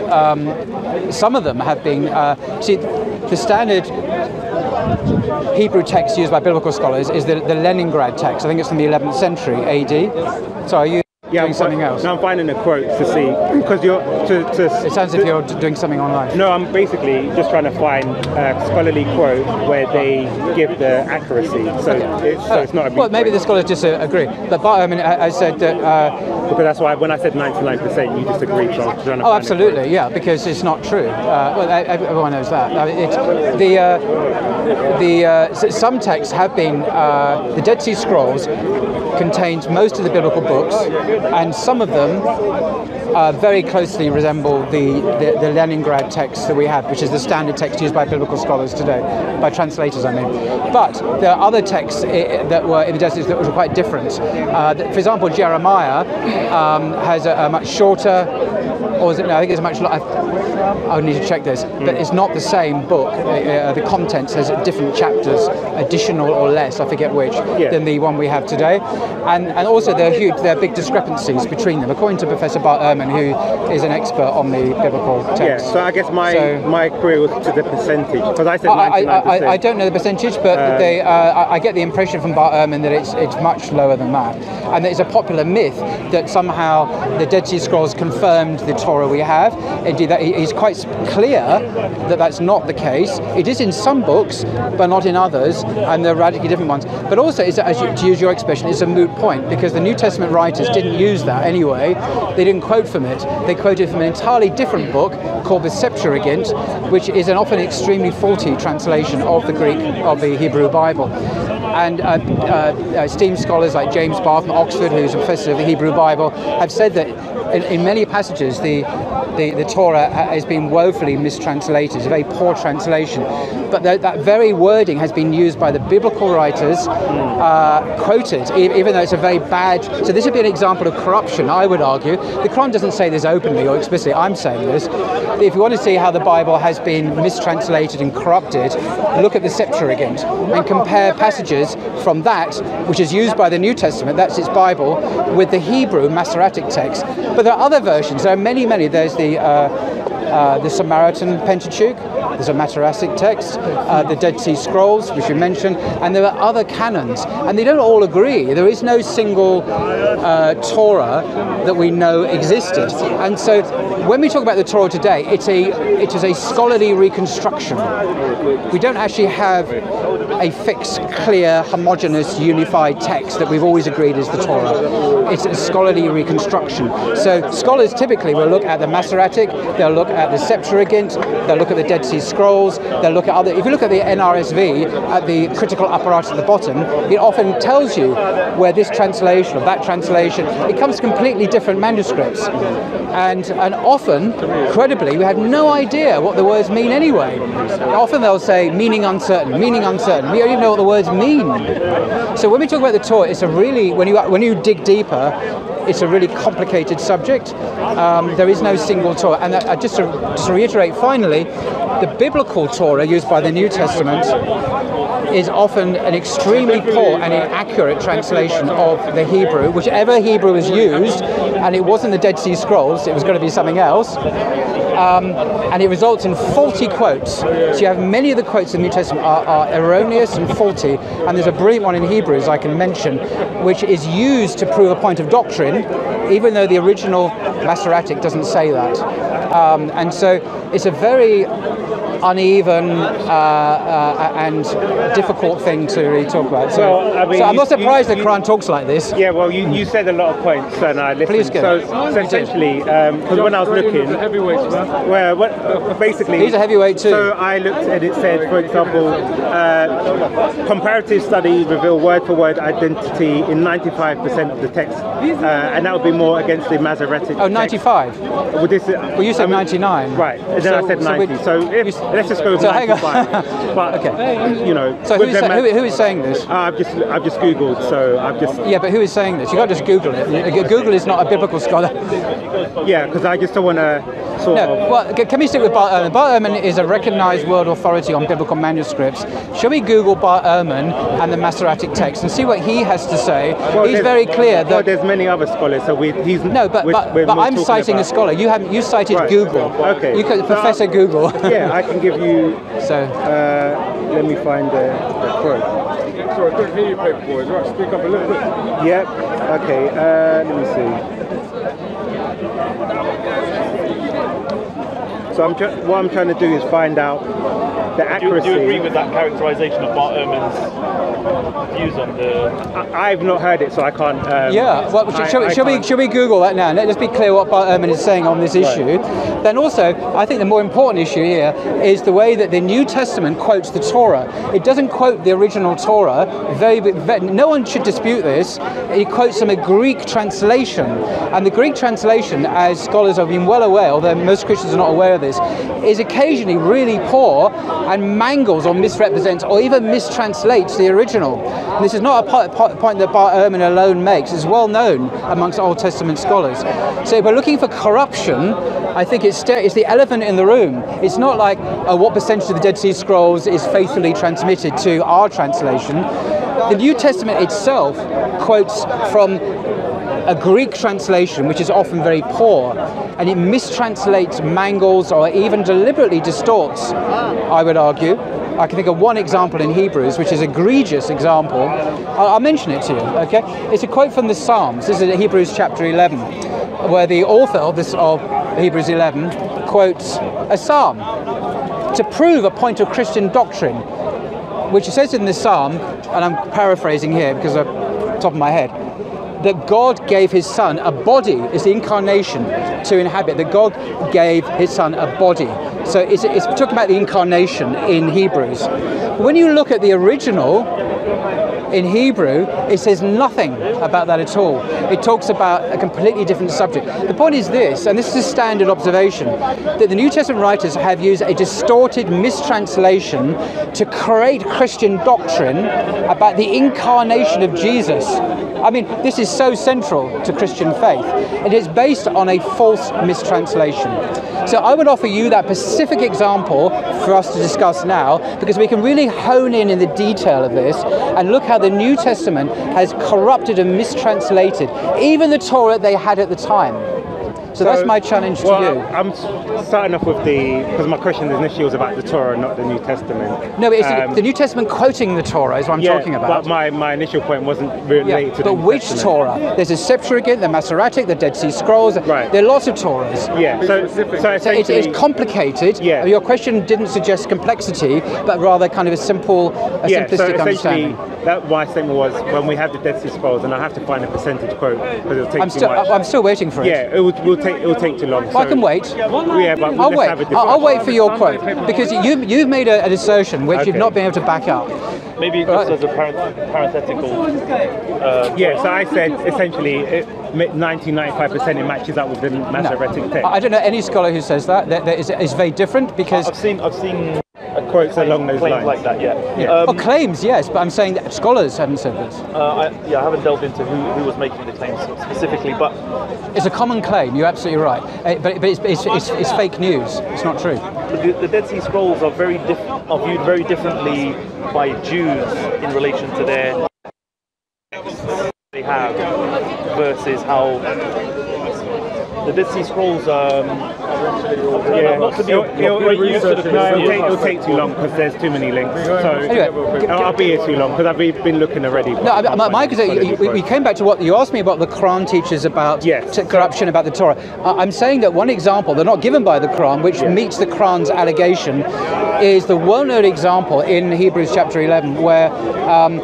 that um, some of them have been. Uh, see, the standard Hebrew text used by biblical scholars is the, the Leningrad text. I think it's from the 11th century AD. So are you Yeah, doing I'm something else? No, I'm finding a quote to see because you're to, to It sounds as if you're doing something online. No, I'm basically just trying to find a scholarly quote where they give the accuracy, so it's, so it's not a well, maybe the scholars disagree. But, but I mean, I, I said that. Uh, because that's why when I said 99%, you disagreed. So to Oh, absolutely, yeah, because it's not true. Uh, well, everyone knows that. Uh, it's, the uh, the uh, some texts have been uh, the Dead Sea Scrolls contains most of the biblical books, and some of them uh, very closely resemble the, the the Leningrad text that we have, which is the standard text used by biblical scholars today, by translators, I mean. But there are other texts that were in the Sea that were quite different. Uh, for example, Jeremiah um, has a, a much shorter or is it? No, I think it's much. I, I would need to check this, but it's not the same book. Uh, uh, the contents has different chapters, additional or less. I forget which Yeah. than the one we have today, and and also there are huge, there are big discrepancies between them. According to Professor Bart Ehrman, who is an expert on the biblical Yeah, so I guess my So- my query was to the percentage because I said I, 99%. I, I, don't know the percentage, but they, uh, I, I get the impression from Bart Ehrman that it's, it's much lower than that. And it's a popular myth that somehow the Dead Sea Scrolls confirmed the We have. Indeed, that he's quite clear that that's not the case. It is in some books, but not in others, and they're radically different ones. But also, it's, as you, to use your expression, it's a moot point because the New Testament writers didn't use that anyway. They didn't quote from it. They quoted from an entirely different book called the Septuagint, which is an often extremely faulty translation of the Greek of the Hebrew Bible. And uh, uh, esteemed scholars like James Barr from Oxford, who's a professor of the Hebrew Bible, have said that in, in many passages the, the, the Torah has been woefully mistranslated. It's a very poor translation. But that, that very wording has been used by the biblical writers, uh, quoted, even though it's a very bad. So this would be an example of corruption, I would argue. The Quran doesn't say this openly or explicitly. I'm saying this. If you want to see how the Bible has been mistranslated and corrupted, look at the Septuagint and compare passages from that, which is used by the New Testament, that's its Bible, with the Hebrew Masoretic text. But there are other versions. There are many, many. There's the uh, uh, the Samaritan Pentateuch. There's a Masoretic text, uh, the Dead Sea Scrolls, which you mentioned, and there are other canons, and they don't all agree. There is no single uh, Torah that we know existed, and so when we talk about the Torah today, it's a it is a scholarly reconstruction. We don't actually have a fixed, clear, homogenous, unified text that we've always agreed is the Torah. It's a scholarly reconstruction. So scholars typically will look at the Masoretic, they'll look at the Septuagint, they'll look at the Dead Sea Scrolls, they'll look at other. If you look at the NRSV at the critical apparatus at the bottom, it often tells you where this translation or that translation. It comes completely different manuscripts, and and often, credibly, we have no idea what the words mean anyway. Often they'll say meaning uncertain, meaning uncertain. We don't even know what the words mean. So when we talk about the Torah, it's a really when you when you dig deeper, it's a really complicated subject. Um, there is no single Torah, and I just to, just to reiterate finally, the biblical Torah used by the New Testament is often an extremely poor and inaccurate translation of the Hebrew, whichever Hebrew is used, and it wasn't the Dead Sea Scrolls, it was going to be something else. Um, and it results in faulty quotes. So you have many of the quotes in the New Testament are, are erroneous and faulty, and there's a brilliant one in Hebrews I can mention, which is used to prove a point of doctrine, even though the original Masoretic doesn't say that. Um, and so it's a very uneven uh, uh, and difficult thing to really talk about. So, Well, I mean, so I'm not surprised you- the you- Quran talks like this. Yeah, well, you, you said a lot of points, and I listened. Please go. So, so essentially, because when I was looking, well, what, basically, He's a heavyweight too. So I looked and it said, for example, uh, comparative study reveal word for word identity in 95% of the text, uh, and that would be more against the Masoretic. Oh, text. 95. Would this, Well, you said I mean, 99. Right, and then I said 90. we- So, if you s- let's just go So hang on. But Okay. you know, So who's, them- who, who is saying this? Uh, I've just I've just googled, so I've just Yeah, but who is saying this? You can't just Google it. Google is not a biblical scholar. yeah, because I just don't want to sort No, of. well, can we stick with Bart Ehrman? Bart Ehrman is a recognized world authority on biblical manuscripts. Shall we Google Bart Ehrman and the Masoretic text and see what he has to say? Well, He's very clear Well, that. there's many other scholars, so we he's No, but, we're- but, we're but I'm talking citing a scholar. You haven't. You cited Right. Google. Okay. You could, So Professor I'll- Google. Yeah, I can give you. So Uh, let me find the, the quote. Sorry, I couldn't hear you, paper boys. Right, speak up a little bit. Yep. Okay. Uh, let me see. So I'm what I'm trying to do is find out the Do you, accuracy. do you agree with that characterization of Bart Ehrman's views on the? I, I've not heard it, so I can't. Um, Yeah, well, I- shall, I shall we can't- shall we Google that now? Let's be clear what Bart Ehrman is saying on this issue. Then also, I think the more important issue here is the way that the New Testament quotes the Torah. It doesn't quote the original Torah. Very, very no one should dispute this. It quotes from a Greek translation, and the Greek translation, as scholars have been well aware, although most Christians are not aware of this, is occasionally really poor and mangles or misrepresents or even mistranslates the original. And this is not a po- po- point that Bart Ehrman alone makes. It's well known amongst Old Testament scholars. So if we're looking for corruption, I think it's, it's the elephant in the room. It's not like uh, what percentage of the Dead Sea Scrolls is faithfully transmitted to our translation. The New Testament itself quotes from a Greek translation, which is often very poor, and it mistranslates, mangles, or even deliberately distorts, I would argue. I can think of one example in Hebrews, which is egregious example. I'll, I'll mention it to you, okay? It's a quote from the Psalms. This is Hebrews chapter 11, where the author of, this, of Hebrews 11 quotes a psalm to prove a point of Christian doctrine which he says in the psalm, and I'm paraphrasing here because of top of my head, that God gave his son a body, is the incarnation to inhabit, that God gave his son a body. So it's, it's talking about the incarnation in Hebrews. When you look at the original, in Hebrew, it says nothing about that at all. It talks about a completely different subject. The point is this, and this is a standard observation, that the New Testament writers have used a distorted mistranslation to create Christian doctrine about the incarnation of Jesus. I mean, this is so central to Christian faith. It is based on a false mistranslation. So I would offer you that specific example for us to discuss now because we can really hone in in the detail of this and look how the New Testament has corrupted and mistranslated even the Torah they had at the time. So, that's my challenge well, to you. I'm starting off with the because my question initially was about the Torah, not the New Testament. No, it's Um, the New Testament quoting the Torah is what I'm yeah, talking about. But my, my initial point wasn't related Yeah, to the but New which Testament. Torah? There's a Septuagint, the Masoretic, the Dead Sea Scrolls. Right. There are lots of Torahs. Yeah, so, so So it's, it's complicated. Yeah. Your question didn't suggest complexity, but rather kind of a simple, a yeah, so simplistic essentially, understanding. that my statement was when we have the Dead Sea Scrolls, and I have to find a percentage quote because it'll take I'm too still, much. I'm still waiting for it. yeah, it will, will take it will take too long. Well, I can wait. Yeah, but I'll let's wait. have a I'll, I'll wait for your quote because you you've made a, an assertion which you've not been able to back up. Maybe just Right. as a parenthetical. Uh, Yeah, so I said essentially it, 90 95% it matches up with the No. Masoretic text. I I don't know any scholar who says that. That, that is, is very different because I've seen I've seen quotes along those claims lines. like that. Yeah. Yeah. oh, Um, claims, yes, but I'm saying that scholars haven't said this. uh, I, yeah, I haven't delved into who, who was making the claims specifically, but It's a common claim. You're absolutely right, Uh, but, but it's, it's, it's, it's fake news. It's not true. the, the Dead Sea Scrolls are very diff- are viewed very differently by Jews in relation to their they have versus how the Dead Sea Scrolls. Um, Yeah, not to be it'll, it'll, great use the no, it'll, take, it'll take too long because there's too many links. So Anyway, g- I'll, I'll be here too long because I've been been looking already. but No, I I- my, find my, any we, we came back to what you asked me about the Quran teaches about Yes. t- corruption about the Torah. I- I'm saying that one example, they're not given by the Quran, which Yeah. meets the Quran's allegation, is the well-known example in Hebrews chapter 11 where um,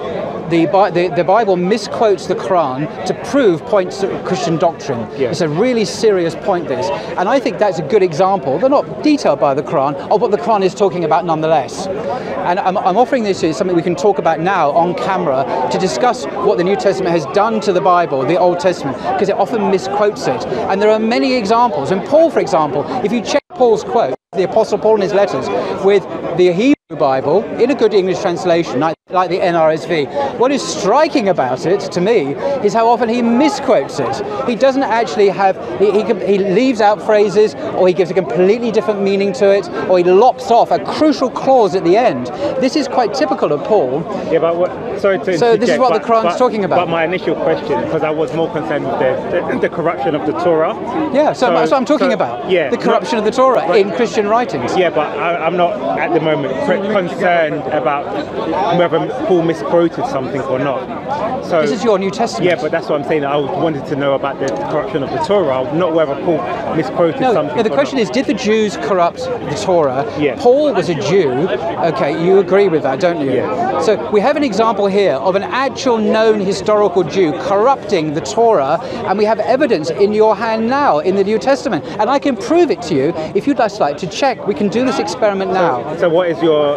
the, the, the Bible misquotes the Quran to prove points of Christian doctrine. Yeah. It's a really serious point, this. And I think that's a good example, they're not detailed by the Quran, of what the Quran is talking about nonetheless. And I'm, I'm offering this as something we can talk about now on camera to discuss what the New Testament has done to the Bible, the Old Testament, because it often misquotes it. And there are many examples. And Paul, for example, if you check Paul's quote, the Apostle Paul in his letters, with the Hebrew Bible in a good English translation, like, like the NRSV. What is striking about it, to me, is how often he misquotes it. He doesn't actually have, he, he, he leaves out phrases, or he gives a completely different meaning to it, or he lops off a crucial clause at the end. This is quite typical of Paul. Yeah, but what, sorry to So this is what the but- Quran's but- talking about. But my initial question, because I was more concerned with the, the, the corruption of the Torah. Yeah, so, So- that's what I'm talking so- about. yeah, the no, corruption of the Torah but- in Christian writings. Yeah, but I, I'm not at the moment concerned about whether Paul misquoted something or not. So This is your New Testament. Yeah, but that's what I'm saying. I wanted to know about the corruption of the Torah, not whether Paul misquoted No, something. no, the question not. is, did the Jews corrupt the Torah? Yes. Paul was a Jew. Okay, you agree with that, don't you? Yes. So we have an example here of an actual known historical Jew corrupting the Torah, and we have evidence in your hand now in the New Testament. And I can prove it to you if you'd just like to check. We can do this experiment now. So what is your?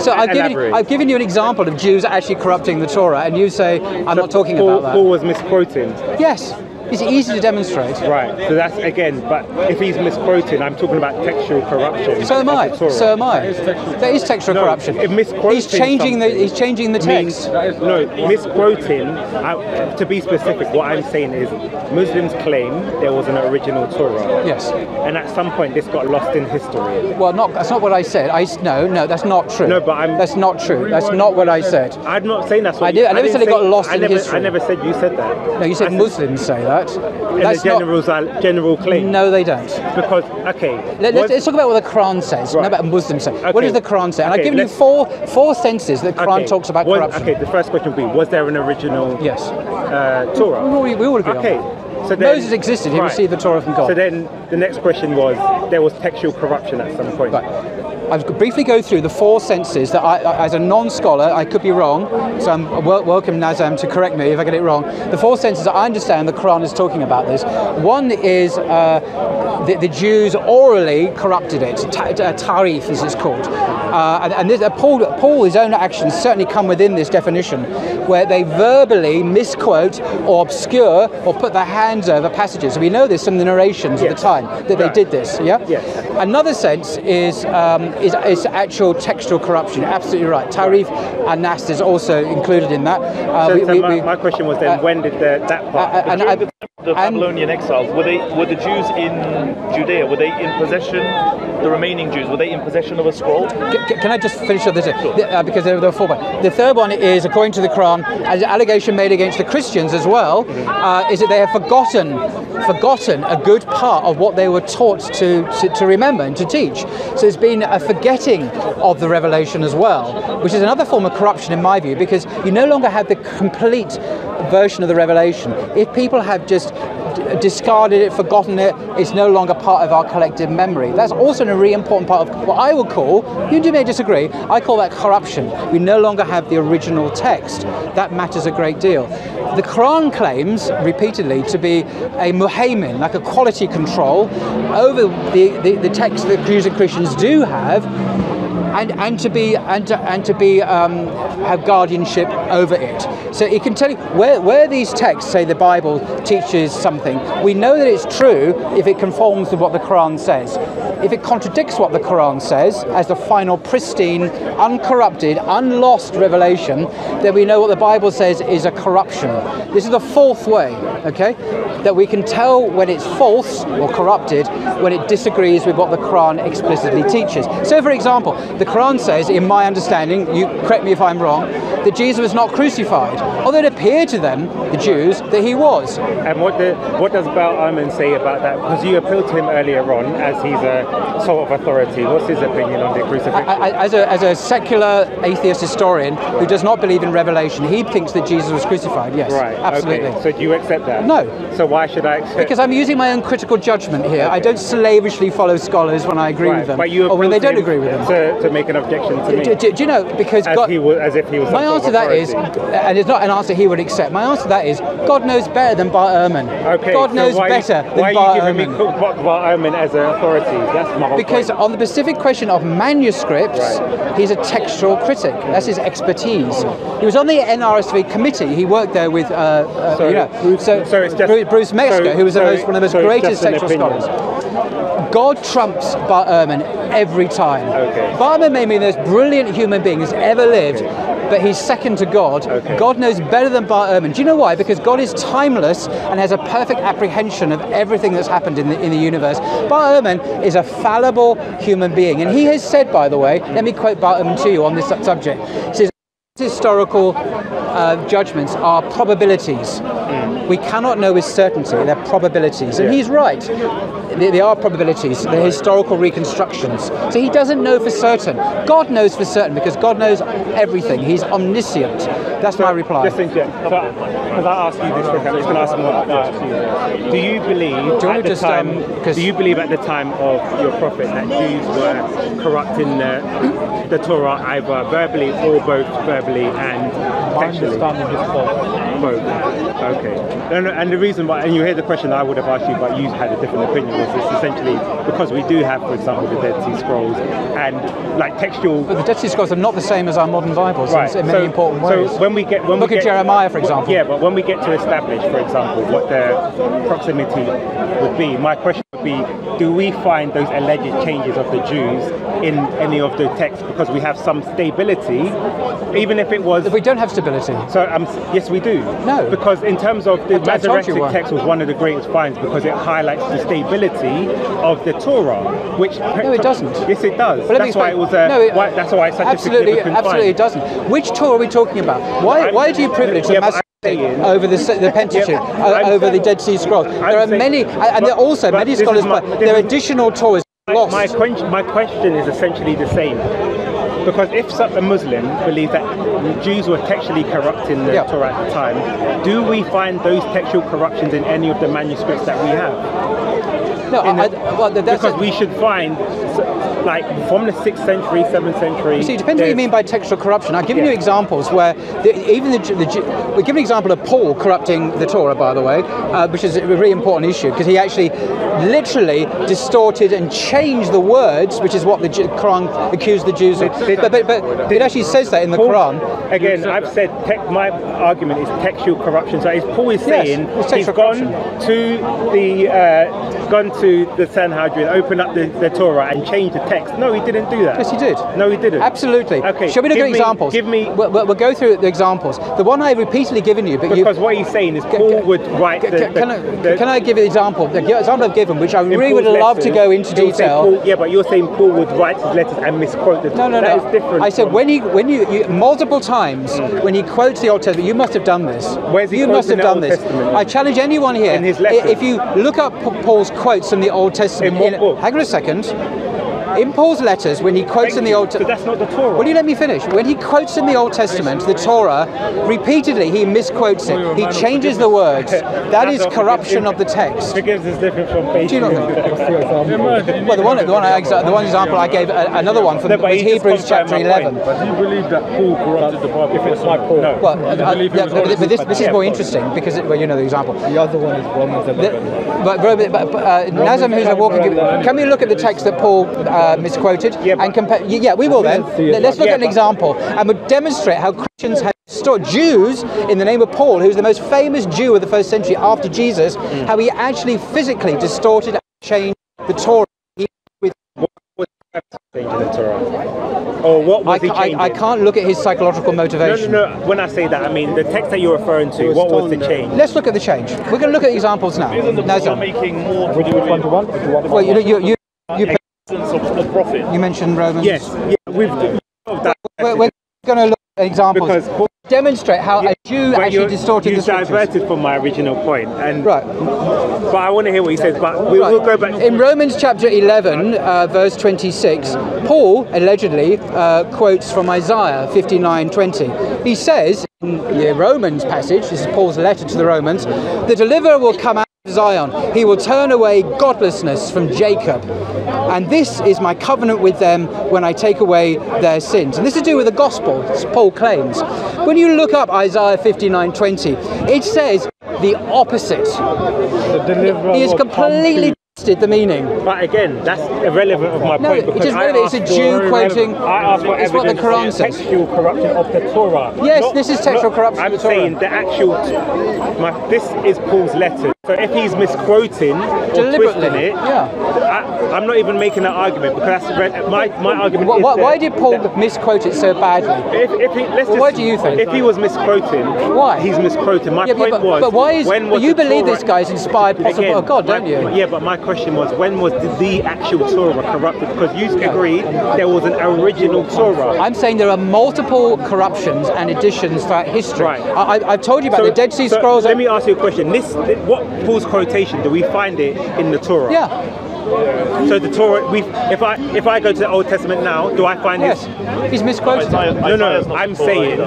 So I've given. I've given you an example of Jews actually corrupting the Torah, and you say, I'm not talking Paul, about that. Paul was misquoting. Yes, it's easy to demonstrate. Right. So that's again. But if he's misquoting, I'm talking about textual corruption. So am I. So am I. There is textual No, corruption. if misquoting He's changing the. He's changing the means text. no misquoting. I, to be specific, what I'm saying is Muslims claim there was an original Torah. Yes. And at some point, this got lost in history. Well, not. That's not what I said. I s- no, no. That's not true. No, but I'm- That's not true. That's not what I said. I'm not saying that's what I you- I never didn't said it got lost I in never, history. I never said you said that. No, you said I Muslims say that. And That's the not. general's general claim. No, they don't. Because okay. Let, us talk about what the Quran says, Right. not about Muslims say. What does the Quran say? And I've given you four four senses that the Quran okay, talks about was- corruption. Okay, the first question would be: Was there an original Yes. uh, Torah? We all, we all agree on Okay. that. So then, Moses existed. He right. received the Torah from God. So then the next question was: There was textual corruption at some point. Right. I'll briefly go through the four senses that I, I- as a non-scholar, I could be wrong. So I'm wel- welcome Nazim to correct me if I get it wrong. The four senses that I understand the Quran is talking about this. One is uh, the, the Jews orally corrupted it. Ta- tahrif, as it's called. Uh, and and this, uh, Paul, Paul, his own actions certainly come within this definition, where they verbally misquote or obscure or put their hands over passages. We know this from the narrations of the time that they did this. Yeah. Yes. Another sense is, um, is is actual textual corruption. You're Absolutely right. Tahrif and Nast is also included in that. Uh, So, we- so we- my, we- my question was then: uh, When did the, that part? uh, the and- Babylonian exiles were they were the Jews in Judea were they in possession the remaining Jews were they in possession of a scroll C- c- Can I just finish up this? Uh, because there, there are four. But the third one is, according to the Quran, an allegation made against the Christians as well, uh, is that they have forgotten, forgotten forgotten a good part of what they were taught to, to, to remember and to teach. So there's been a forgetting of the revelation as well, which is another form of corruption in my view, because you no longer have the complete version of the revelation. If people have just discarded it, forgotten it, it's no longer part of our collective memory. That's also a really important part of what I would call, you may disagree, I call that corruption. We no longer have the original text. That matters a great deal. The Quran claims repeatedly to be a muhaymin, like a quality control over the, the, the text that Jews and Christians do have, and, and to be and to, and to be um, have guardianship over it. So it can tell you where, where these texts say the Bible teaches something. We know that it's true if it conforms with what the Quran says. If it contradicts what the Quran says as the final pristine, uncorrupted, unlost revelation, then we know what the Bible says is a corruption. This is the fourth way, okay, that we can tell when it's false or corrupted when it disagrees with what the Quran explicitly teaches. So, for example, the Quran says, in my understanding, you correct me if I'm wrong, that Jesus was not crucified, although it appeared to them, the Jews, that he was. And what, the, what does Bart Ehrman say about that? Because you appealed to him earlier on as he's a sort of authority. What's his opinion on the crucifixion? I- I- As a, as a secular atheist historian who does not believe in revelation, he thinks that Jesus was crucified. Yes, right. absolutely. Okay. So do you accept that? No. So why should I accept? Because I'm using my own critical judgment here. I don't slavishly follow scholars when I agree right. with them, But you or when they don't agree with them. To, to make an objection to me. Do, do- do you know? Because as God, he was, as if he was. my answer to that is, and it's not an answer he would accept. My answer to that is, God knows better than Bart Ehrman. Okay. God so knows why, better Why than are Bar you giving me Ehrman. Bart Ehrman as an authority? That's my whole Because point. on the specific question of manuscripts, Right. he's a textual critic. That's his expertise. He was on the NRSV committee. He worked there with, uh, uh, So you know, Bruce- so, so just- Bruce, Metzger, so- who was the so- most, one of the most so greatest textual scholars. God trumps Bart Ehrman every time. Okay. Bart Ehrman may be the most brilliant human being who's ever lived, but he's second to God. Okay. God knows better than Bart Ehrman. Do you know why? Because God is timeless and has a perfect apprehension of everything that's happened in the, in the universe. Bart Ehrman is a fallible human being. And he has said, by the way, let me quote Bart Ehrman to you on this subject. He says, historical uh, judgments are probabilities. We cannot know with certainty, they're probabilities. And Yeah. he's right. They, they are probabilities, they're historical reconstructions. So he doesn't know for certain. God knows for certain because God knows everything. He's omniscient. That's my reply. Just interject. Because I asked you this, for example, I'm just going to ask more. I ask you. Do you believe Do you at me the just, time? um, 'cause- do you believe at the time of your prophet that Jews were corrupting the, the Torah either verbally or both verbally and textually? Both. Okay. And, and the reason why, and you hear the question I would have asked you, but you had a different opinion, was it's essentially because we do have, for example, the Dead Sea Scrolls and like textual But the Dead Sea Scrolls are not the same as our modern Bibles in- in, many so, important ways. So when we get when we Look we at get, Jeremiah, for example. Yeah, but when we get to establish, for example, what the proximity would be, my question would be: Do we find those alleged changes of the Jews in any of the texts because we have some stability, even if it was? If we don't have stability. So um, yes, we do. No. because in terms of the I- I told you Masoretic text was one of the greatest finds because it highlights the stability of the Torah, which No, it doesn't. Yes, it does. But That's why it was a. no, it- why, that's why it's such absolutely, a significant absolutely, it doesn't. Which Torah are we talking about? Why, I'm- why do you privilege yeah, the Masoretic saying- over the, the Pentateuch, Yeah, uh, I'm over the Dead Sea Scrolls? I'm There are saying- many, and there are also many scholars, my- but there are additional Torahs lost. My, my question is essentially the same. Because if some- a Muslim believes that Jews were textually corrupting the Yeah. Torah at the time, do we find those textual corruptions in any of the manuscripts that we have? no, I, the- I, well, that's because we should find, like, from the 6th century, 7th century. You see, it depends what you mean by textual corruption. I've given Yeah. you examples where the, even the, the we give an example of Paul corrupting the Torah, by the way, uh, which is a really important issue because he actually literally distorted and changed the words, which is what the Quran accused the Jews of. Did- But, but, but it actually says that in the Paul- Quran. Again, I've said tech, my argument is textual corruption. So if Paul is saying it's he's textual gone corruption. to the uh, gone to the Sanhedrin, opened up the, the Torah and changed the text. No, he didn't do that. Yes, he did. No, he didn't. Absolutely. Okay. Shall we look give at me- examples? Give me We'll, we'll we'll go through the examples. The one I've repeatedly given you, but you. because what he's saying is Paul would write the, Can, the, can, I, the- can I give you an example? The example I've given, which I in really would Paul's love to go into detail. Paul- yeah, but you're saying Paul would write his letters and misquote the No, no, That no. Different. I said when he, when you, you multiple times hmm. when he quotes the Old Testament, you must have done this. Where's he you must have done Old this. Testament? I challenge anyone here. In his If you look up Paul's quotes from the Old Testament, In what book? hang on a second. In Paul's letters, when he quotes Thank in the. Old So Testament. that's not the Torah. Will you let me finish? When he quotes in the Old Testament, the Torah, repeatedly he misquotes it. He changes the words. That's corruption of the text. Forgiveness is different from faith. Do you not Well, the one, the one, I, the one example I gave, uh, another one from No, was Hebrews chapter 11. But do you believe that Paul corrupted the Bible? If it's like Paul. No. Well, uh, yeah, but, but this, this is more interesting because it, well, you know the example. The other one is Romans 11. But, but, but, but uh, Nazim, who's a walking, can we look at the text that Paul uh, misquoted Yeah, and compare? Yeah, we will then. Let's look Yeah, at an but- example and we'll demonstrate how Christians have stored Jews in the name of Paul, who's the most famous Jew of the first century after Jesus, Mm. how he actually physically distorted and changed the Torah. He- with- changing the Torah? Or what I, was he ca- I. I can't look at his psychological motivation. no, no. When I say that, I mean the text that you're referring to. What was the change? Let's look at the change. We're going to look at examples now. Isn't the Nazim. Torah making more to Which do with one do you want? One? Well, you, you, you, you, essence of the prophet? you mentioned Romans. Yes, yeah, we've that. We're, we're going to look at examples. Because demonstrate how a Jew actually distorted you the scriptures. diverted from my original point, and Right. but I want to hear what he says. But we Right. will go back. In Romans chapter 11, uh, verse 26, Paul allegedly uh, quotes from Isaiah 59:20. He says in the Romans passage, this is Paul's letter to the Romans, the deliverer will come out Zion. He will turn away godlessness from Jacob. And this is my covenant with them when I take away their sins. And this is to do with the gospel, as Paul claims. When you look up Isaiah 59:20, it says the opposite. The He is completely the meaning. But again, that's irrelevant of my No, point it because is relevant. It's a Jew quoting- I asked for it's what the Quran says. textual corruption of the Torah. Yes, this is textual corruption I'm of the Torah. saying the actual. My, this is Paul's letter. So if he's misquoting or Deliberately, twisting it, yeah. I, I'm not even making that argument because that's my my argument. Why, why, why did Paul that misquote it so badly? If, if he, let's Well, just, what do you think? If he was misquoting, Why? He's misquoting. My Yeah, point but, was. but why is when was you believe Torah- this guy's inspired possible Again, of God, don't you? Yeah, but my question was, when was the, the actual Torah corrupted? Because you agreed there was an original Torah. I'm saying there are multiple corruptions and additions throughout history. Right. I, I- I've told you about So- the Dead Sea so Scrolls. Let me ask you a question. This, what Paul's quotation? Do we find it in the Torah? yeah, So the Torah, we, if I if I go to the Old Testament now, do I find yes. it? He's misquoted. Isaiah- it. No, no. I'm saying.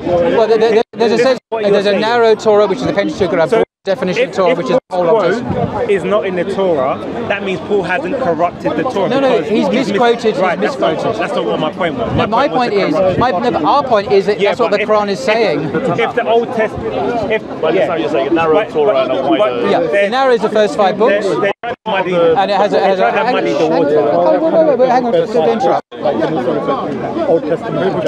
Well, there, there- there's a sense, is what you're there's a narrow Torah, which is the Pentateuch, So broad definition of if, Torah, if which is the whole Old Paul's Testament. quote is not in the Torah, that means Paul hasn't corrupted the Torah. No, no, because he's mis- misquoted, he's Right, that's not, that's not what my point was. No, my was point is, my, no, our point is that Yeah, that's what the if- Quran is saying. If, if the Old Testament, if But yeah, you're saying a narrow but- Torah but- and a wider- Yeah, the they're- narrow is the first five books. they're- they're trying to muddy- And it has a, has a trying hang- muddy the hang- water. wait, wait, wait, wait, hang on, just don't interrupt.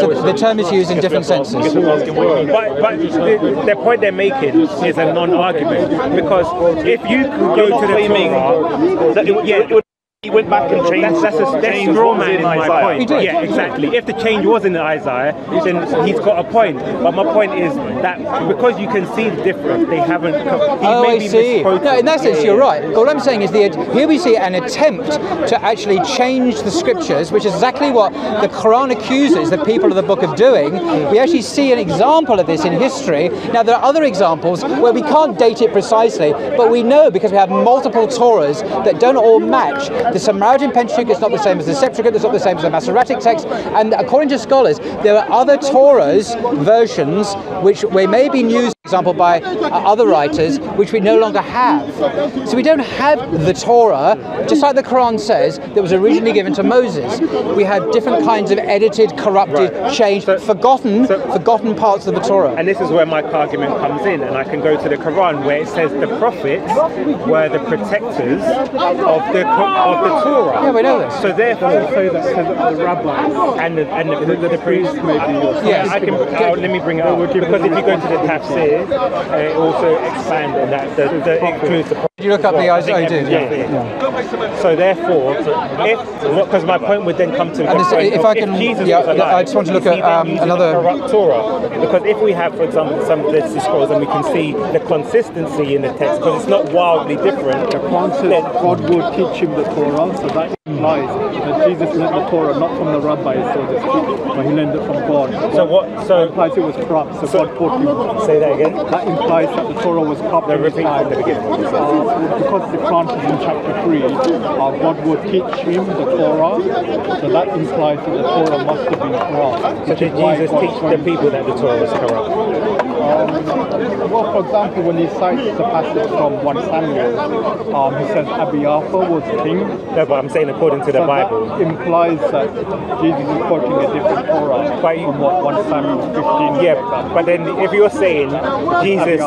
So the term is used in different senses. But, but the, the point they're making is a non-argument because if you could go to the Torah, yeah, he went back and changed. That's, that's, a, that's changed straw man in is my Isaiah. point. He did. Yeah, exactly. If the change was in the Isaiah, then he's got a point. But my point is that because you can see the difference, they haven't. He Oh, may I be see. misquoted. No, in that sense, you're right. But what I'm saying is, the here we see an attempt to actually change the scriptures, which is exactly what the Quran accuses the people of the book of doing. We actually see an example of this in history. Now, there are other examples where we can't date it precisely, but we know because we have multiple Torahs that don't all match. The Samaritan Pentateuch is not the same as the Septuagint, it's not the same as the Masoretic text, and according to scholars, there are other Torahs versions which may be used, example, by uh, other writers, which we no longer have. So we don't have the Torah, just like the Quran says, that was originally given to Moses. We have different kinds of edited, corrupted, Right. changed, So- forgotten, so- forgotten parts of the Torah. And this is where my argument comes in, and I can go to the Quran where it says the prophets were the protectors of the of the Torah. Yeah, we know this. So therefore, Say that because the rabbis and the and the, the, the priests maybe Yeah, Yes. I can. Let me bring it up because if you go to the tafsir, uh, it also expands on that. The, the, it includes the. Did you look up the I eyes? think I did. Yeah. yeah. So therefore, if because my point would then come to the And this- point if I can- Jesus yeah, was alive, I just want to look at, um, another- a corrupt Torah because if we have, for example, some of the scrolls and we can see the consistency in the text because it's not wildly different. The Quran then- God will teach him the Torah, so that implies that Jesus learned the Torah not from the rabbis, so to speak, but he learned it from God. So what? That So implies it was corrupt, so, So- God taught him. say that again. That implies that the Torah was corrupt. No, repeat time. the beginning. what you said. Uh, because the Quran is in chapter 3, uh, God will teach him the Torah, so that implies that the Torah must have been corrupt. So did Jesus teach the people that the Torah was corrupt? Well, for example, when he cites the passage from 1 Samuel, um, he says Abiathar was king. No, but I'm saying according to the So Bible. that implies that Jesus is quoting a different Torah But from what 1 Samuel 15 Yeah, but then if you're saying Jesus,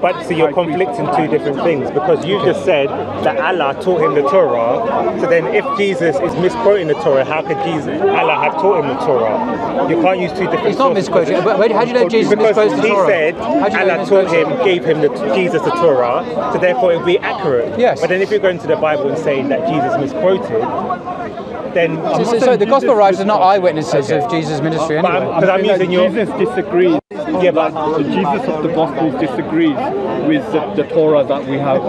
but so you're high conflicting two different things because you just said that Allah taught him the Torah. So then, if Jesus is misquoting the Torah, how could Jesus Allah have taught him the Torah? You can't use two different. He's not sources. misquoting. But where- how do you know Jesus Because misquotes the Torah? said How do you know he Allah taught him, gave him the Jesus the Torah, so therefore it would be accurate. Yes. But then if you're going to the Bible and saying that Jesus misquoted, then So, so, so the gospel writers are not eyewitnesses of Jesus' ministry uh, But. I'm- Because I'm saying that using your- Jesus disagrees. Yeah, but- the Jesus of the Gospels disagrees with the, the Torah that we have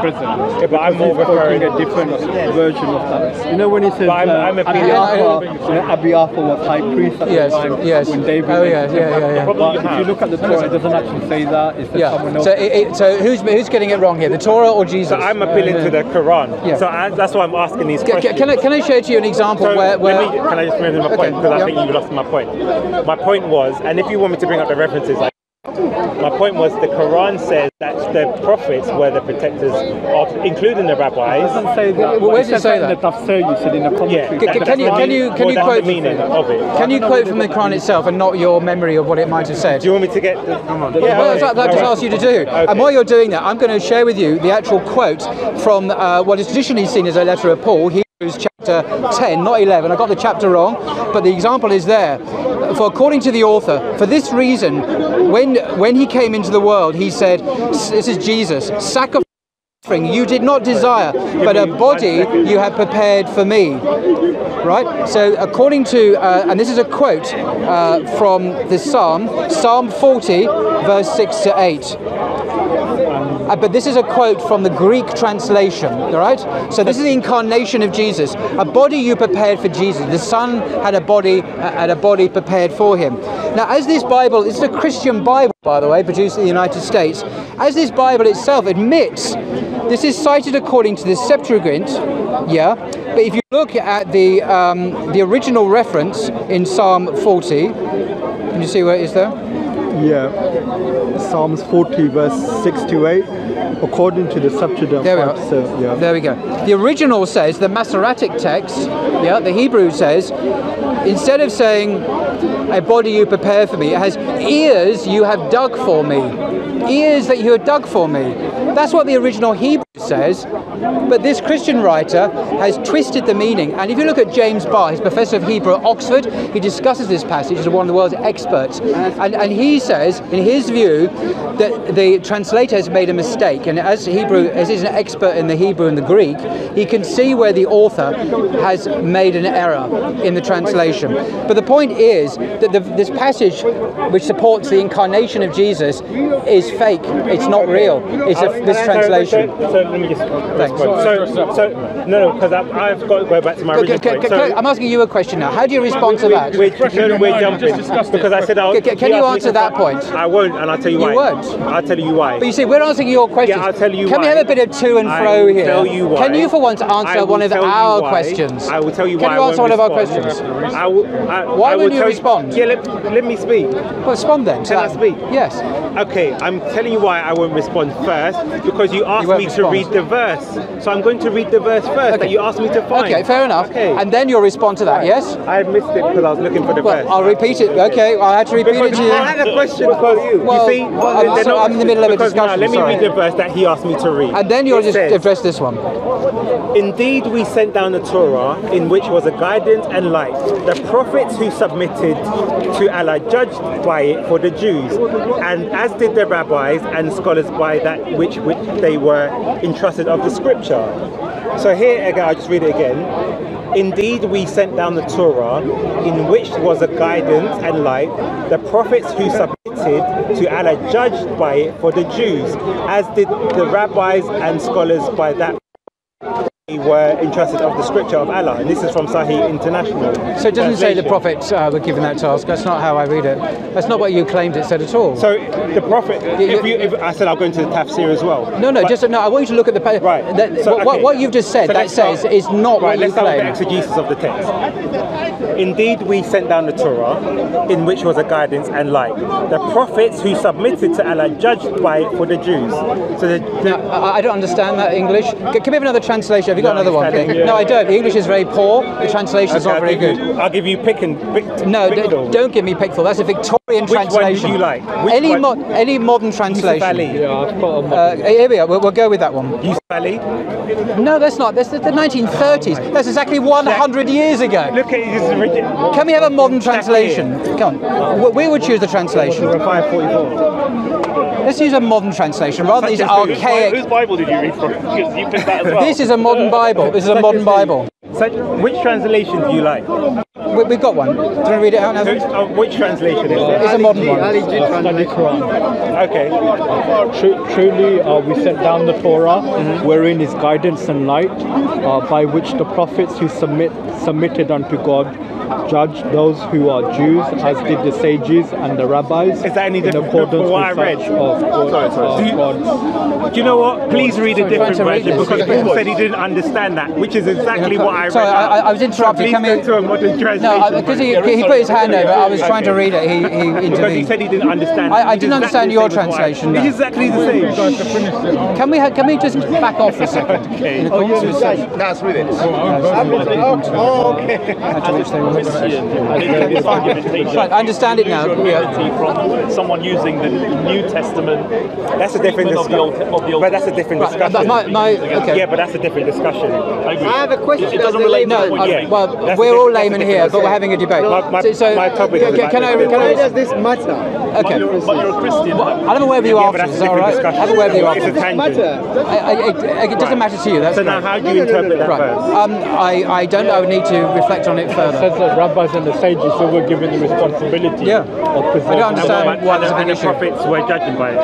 present. Yeah, but I'm Because more referring- a different version of that. You know when he says But I'm- uh, I'm appealing- Abiathar, you know, Abiathar was high priest at Yes, the time yes. when David. Oh, went yeah, yeah, yeah, yeah. But if you look at the Torah, it doesn't actually say that. It says someone else. So, it, it, so who's who's getting it wrong here? The Torah or Jesus? So I'm appealing Uh, to the Quran. Yeah. So I, that's why I'm asking these Can, questions. can I can I show to you an example So where, where let me, can I just finish my Okay, point? Because yeah. I think you lost my point. My point was, and if you want me to bring up the references, I my point was the Quran says that the prophets were the protectors of, including the It rabbis. doesn't say that. Well, but where does it say in that? the tafsir you said in the commentary. Yeah. Can- can you- can you- can you quote- the meaning of it? can you quote from the Quran itself and not your memory of what it might have said? Do you want me to get? The, come on. well, that's what I just asked you to do. And while you're doing that, I'm going to share with you the actual quote from uh, what is traditionally seen as a letter of Paul. He Hebrews chapter 10, not 11. I got the chapter wrong, but the example is there. For according to the author, for this reason, when when he came into the world, he said, "This is Jesus, sacrifice." You did not desire, but a body you have prepared for me. Right? So, according to, uh, and this is a quote uh, from the Psalm, Psalm 40, verse 6 to 8. Uh, but this is a quote from the Greek translation, all right? So this is the incarnation of Jesus, a body you prepared for Jesus. The Son had a body, uh, had a body prepared for him. Now, as this Bible, it's a Christian Bible, by the way, produced in the United States. As this Bible itself admits, this is cited according to the Septuagint, yeah. But if you look at the um, the original reference in Psalm 40, can you see where it is there? Yeah. Psalms 40, verse 6 to 8. According to the Septuagint. There we are. so, yeah. There we go. The original says, the Masoretic text, yeah, the Hebrew says, instead of saying, a body you prepare for me, it has ears you have dug for me. Ears that you have dug for me. That's what the original Hebrew says. But this Christian writer has twisted the meaning. And if you look at James Barr, his professor of Hebrew at Oxford, he discusses this passage as one of the world's experts. And, and he says, in his view, that the translator has made a mistake. And as Hebrew, as he's an expert in the Hebrew and the Greek, he can see where the author has made an error in the translation. But the point is that the, this passage, which supports the incarnation of Jesus, is fake. It's not real. It's a Uh, mistranslation. So, so let me just Thanks. So, so no, no, because I've got to go back to my original okay, point. okay, So, I'm asking you a question now. How do you respond to that? We're, no, no, we're jumping because I said I'll. Can- can you answer that point? I won't, and I'll tell you You why. won't? I'll tell you why. But you see, we're answering your questions. Yeah, I'll tell you Can we have a bit of to and fro here? tell you why. Can you, for once, answer one of our why. questions? I will tell you Can why. you I answer one of our questions? I will. I, Why I will won't you respond? Yeah, let, let me speak. Well, respond then. Can I speak? Yes. Okay, I'm telling you why I won't respond first because you asked won't me respond. to read the verse. So I'm going to read the verse first that you asked me to find. Okay, fair enough. Okay. And then you'll respond to that, Right. yes? I missed it because I was looking for the Well, verse. I'll repeat it. Okay, I had to repeat it to you. I had a question for you. Well, you see, well, I'm so- I'm in the middle of a discussion, let me sorry. read the verse that he asked me to read. And then you'll just says, address this one. Indeed, we sent down the Torah, in which was a guidance and light. The prophets who submitted to Allah judged by it for the Jews, and as did the rabbis and scholars by that which, which they were entrusted of the scripture. So here again, I'll just read it again. Indeed, we sent down the Torah, in which was a guidance and light. The prophets who submitted to Allah judged by it for the Jews, as did the rabbis and scholars by that were entrusted of the scripture of Allah. And this is from Sahih International. So it doesn't say the prophets uh, were given that task. That's not how I read it. That's not what you claimed it said at all. So the prophet, you- if you, if I said I'll go into the tafsir as well. no, no, But- just no. I want you to look at the Right. That, So, what, what- okay. what you've just said So that let's start- says is not right, what you let's start claim. with the exegesis of the text. Indeed, we sent down the Torah, in which was a guidance and light. The prophets who submitted to Allah judged by it for the Jews. So the, No, I, I don't understand that English. Can we have another translation? Have you got No, another one? understanding, yeah. No, I don't. The English is very poor. The translation is Okay, not very good. You, I'll give you pick and pick. No, d- don't give me Pickthall. That's a Victorian Which one would translation. you like? Which any mo- any modern Yusuf translation. Ali. Yeah, I've got a Uh, here we are. We'll, we'll go with that one. Yusuf Ali. No, that's not. That's the, the 1930s. That's exactly 100 years ago. Look at his original. Can we have a modern translation? Come on. We- We would choose the translation. 544. Let's use a modern translation rather than these Such as who? Whose, Bi- archaic. whose Bible did you read from? Because you picked that as well. This is a modern Bible. This is a modern Bible. Such, which translation do you like? We, we've got one. Do you want to read it out now? Which, uh, which translation is it? It's a modern one. Study Quran. Okay. Tru- truly, uh, we set down the Torah, wherein is guidance and light, uh, by which the prophets who submit submitted unto God judged those who are Jews, as did the sages and the rabbis. Is that any in different accordance from what I with read? such Of, God- Sorry, sorry. of Do you- God's Do you know what? Please read a different trying to read version because Paul said he didn't understand that, which is exactly what I read. Sorry, I- I- I was interrupted. Please Can we- to a modern translation. no, uh, because he, he put his hand over. I was trying to read it. He, he Because he said he didn't understand. I- I didn't understand exactly your the same as what I- translation, no. He's exactly the same. Can we ha- can we just back off for a second? In oh, accordance with That's with it. Oh, okay. to which they were I think this argumentation Fine, I understand it now, from someone using the New Testament. That's a different treatment of the Old, discussion. of the Old But that's a different discussion. but my, my okay. Yeah, but that's a different discussion. I have a question It doesn't as a relate to No, the point you're yeah. well, That's we're all different- laymen here, but we're having a debate. My- my- so, so my topic is can, can I, about can Why I, does this matter? But okay. you're, but you're a Christian. I'll have a word with you Yeah, but afterwards, that's is a that all different discussion. Have a word with you It's a afterwards. tangent. Matter. I, I, it, it doesn't matter to you, that's So now, how do you interpret that Right. verse? Um, I, I don't know. I would need to reflect on it It further. says that rabbis and the sages who were given the responsibility Yeah. of preserving I don't And understand what- why and there's a the- big and the issue. prophets were judging by it.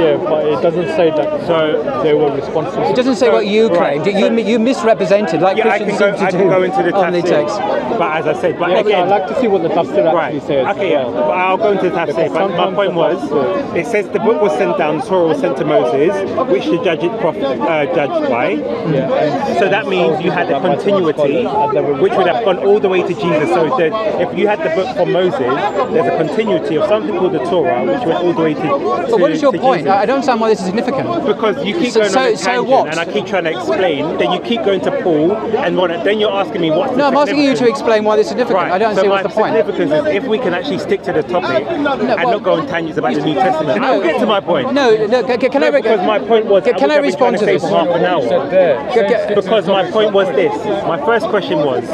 Yeah, but it doesn't say that So they were responsible. It doesn't say what you Right. claimed. You, you misrepresented, like yeah, I can Christians go. seem I to can do go into the on the text. But as I said, but Yeah, again, I'd like to see what the tafsir Right. actually says. Okay, yeah. as well. But I'll go into the tafsir. My point was, it says the book was sent down, the Torah was sent to Moses, which the judge it prof- uh, judged by. Yeah, So that means you had a continuity, which would have gone all the way to Jesus. So if you had the book from Moses, there's a continuity of something called the Torah, which went all the way to. But what is your point? Jesus. I don't understand why this is significant. Because you keep So- going so- on a so tangent, what? and I keep trying to explain. Then you keep going to Paul, and what, then you're asking me what's No, I'm asking you to explain why this is significant. Right. I don't so see what's the point. significance is if we can actually stick to the topic and well- not go on tangents about the New Testament. I'll get to my point. No, no. Can, can I? Because my point was Can, can I I, respond to trying this? for half an hour. Can- can- Because my point was this. My first question was: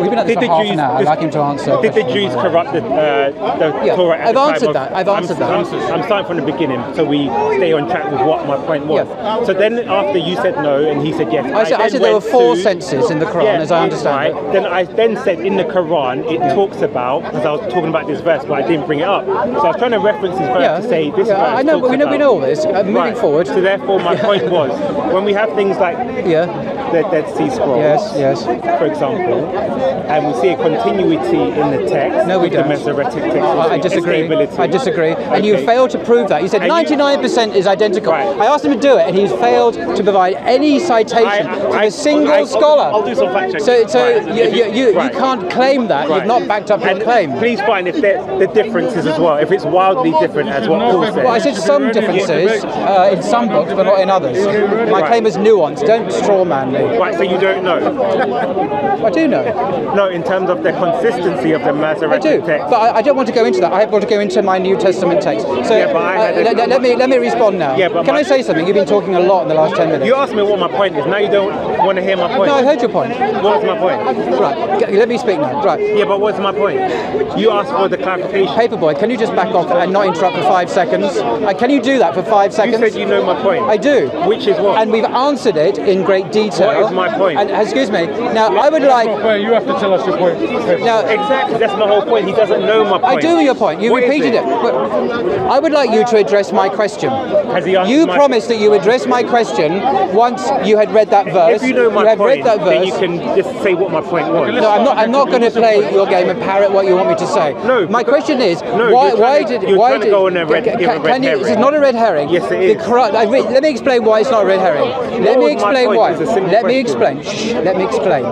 We've been at this Did for the half Jews? an hour. I'd like him to answer. Did the Jews corrupt the, uh, the Yeah, Torah? I've answered of- that, I've I'm- answered that. I'm, I'm starting from the beginning, so we stay on track with what my point was. Yeah. So then, after you said no, and he said yes, I said, I said there were four to- senses in the Quran, Yeah, as I understand right. it. Then I then said in the Quran it talks about because I was talking about this verse, but I didn't bring it up. So I was trying to reference this verse Yeah, to say this yeah, verse. I know, but we know, we know all this. Uh, moving Right. forward. So therefore, my point was when we have things like Yeah. the Dead Sea Scrolls, Yes, yes. for example, and we see a continuity in the text. No, we don't. Masoretic text. I, I disagree. I disagree. And you Okay. failed to prove that. You said And 99% is identical. Right. I asked him to do it, and he's failed to provide any citation I- to a single I- scholar. I'll do some fact checking. So, so Right. you, you, you, Right. you can't claim that. You've not backed up your And claim. Please find if the differences as well. If it's wildly different, as what Paul said. Well, I said some differences uh, in some books, but not in others. My claim is nuanced. Don't straw man me. Right, so you don't know. I do know. No, in terms of the consistency of the I do, text. but I, I don't want to go into that. I want to go into my New Testament text. So Yeah, but I uh, had a- let, let- let me let me respond now. Yeah, but Can my- I say something? You've been talking a lot in the last ten minutes. You asked me what my point is. Now you don't want to hear my point. no, I heard your point. What's my point? Right, let me speak now. Right, Yeah, but what's my point? You asked for the clarification. Paperboy, can you just back off and not interrupt for five seconds? Uh, can you do that for five seconds? You seconds? said you know my point. I do. Which is what? And we've answered it in great detail. What is my point? And excuse me. Now, I would like. You have to tell us your point. Now, Exactly, that's my whole point. He doesn't know my point. I do your point. You What repeated it. But I would like you to address my question. Has he answered You promised that you would address my question once you had read that verse. If you know my had point, read that verse, then you can just say what my point was. no, I'm not. I'm not going to play your game and parrot what you want me to say. No, My question is, no, why? Why to- did? why did? go on a red- can, can, can you, herring. This is not a red herring. Yes, it is. I re- let me explain why it's not a red herring. Let me explain why. It's a simple Let me explain. Shh, let me explain.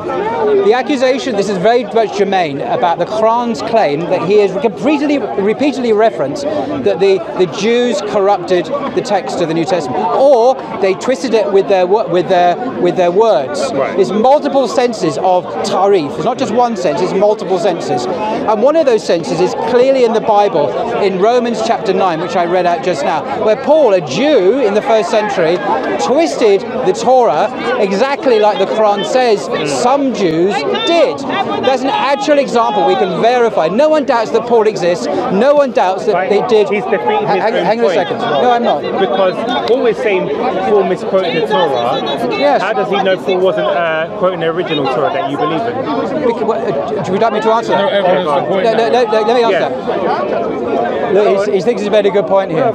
The accusation. This is very much germane about the Quran's claim that he has repeatedly, repeatedly referenced that the, the Jews corrupted the text of the New Testament, or they twisted it with their with their with their words. Right. There's multiple senses of tahrif. It's not just one sense. It's multiple senses, and one of those senses is clearly in the Bible in Romans chapter nine, which I read out just now, where Paul, a Jew in the first century, twisted the Torah exactly like the Quran says mm. some Jews did. That's an actual example we can verify. No one doubts that Paul exists. No one doubts that Right. they did. He's defeating his hang, own hang on a point. second. No, I'm not. Because Paul is saying Paul misquoted the Torah. Yes. How does he know Paul wasn't uh, quoting the original Torah that you believe in? We can- what, uh, Would you like me to answer that? evidence the No, no, no, no, let me answer Yeah. that. Look, he thinks he's made a good point here.